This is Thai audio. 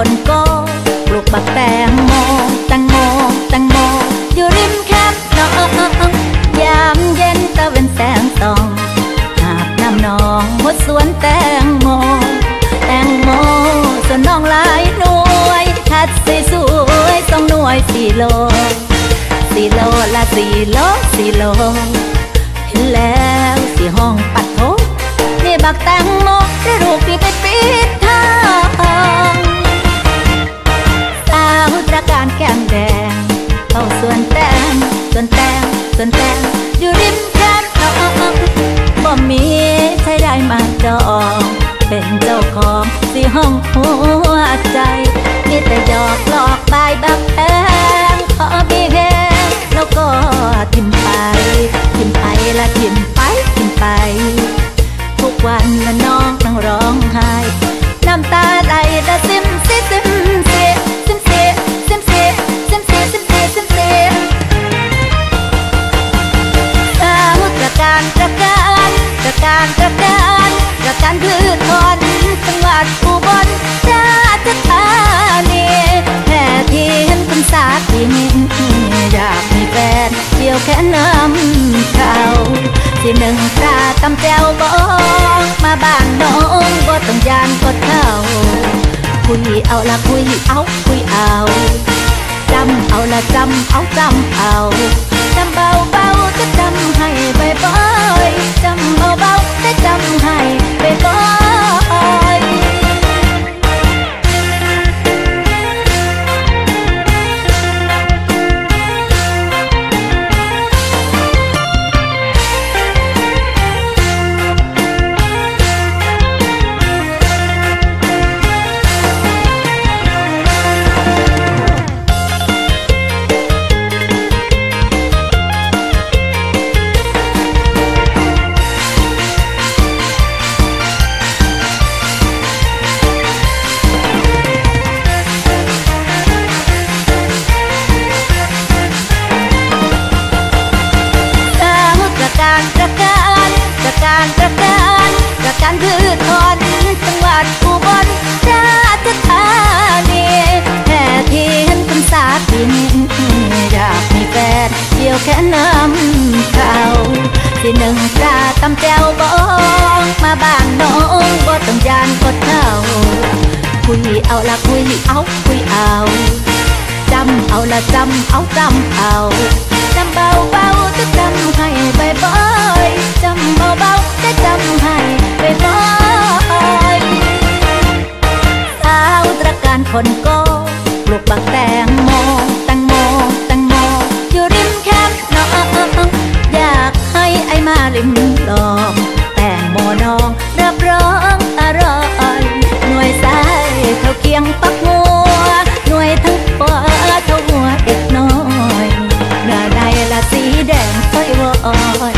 คนโก้ปลูกบักแตงโมแตงโมแตงโมอยู่ริมแคมป์น้องยามเย็นตะเวนแสงตองหาบน้ำนองหดสวนแตงโม แตงโมสวนน้องลายหน่วยคัดสสวยๆสองหน่วยสี่โลสี่โลละสี่โลสี่โลเห็นแล้วสี่ห้องปัดโทนี่บักแตงโมได้รูปที่ สนแตงอยู่ริมแคมป์บ่มีใช้ได้มาจองเป็นเจ้าของสี่ห้องหัวใจมีแต่หยอกล้อารตระการตระการตระการะการพืชพรจังหวัดอุบลราชธานีแค่ที่เห็นคนสาดินอยากมีแฟนเกี่ยวแค่น้ำเขาที่หนึ่งตาตำแจวบองมาบ้านน้องบ่ต้องยานกดเข้าคุยเอาละคุยเอาคุยเอาจำเอาละจำเอาจำเอาจำเบา การตระการตระการพืชพรจังหวัดอุบลราชธานีแค่ที่เห็นคนสาดินอยากมีแฟนเกี่ยวแค่น้ำเขาที่หนึ่งตราตำแจวบองมาบ้านน้องบ่ต้องยานกดเข้าคุยเอาละคุยเอาคุยเอาจำเอาละจำเอาจำเอาจำเบาเบาๆจะจำให้บ่อย ๆจะจำให้บ่อยสาวตระการคนโก้ปลูกบักแตงโมแตงโมแตงโมอยู่ริมแคมน้องอยากให้ไอมาริมลองแตงโมน้องรับรองอร่อยหน่วยสายเท่าเกียงปักหัวหน่วยทั้งหัวเท่าหัวเด็กน้อยเนื้อในละสีแดงค่อยวอย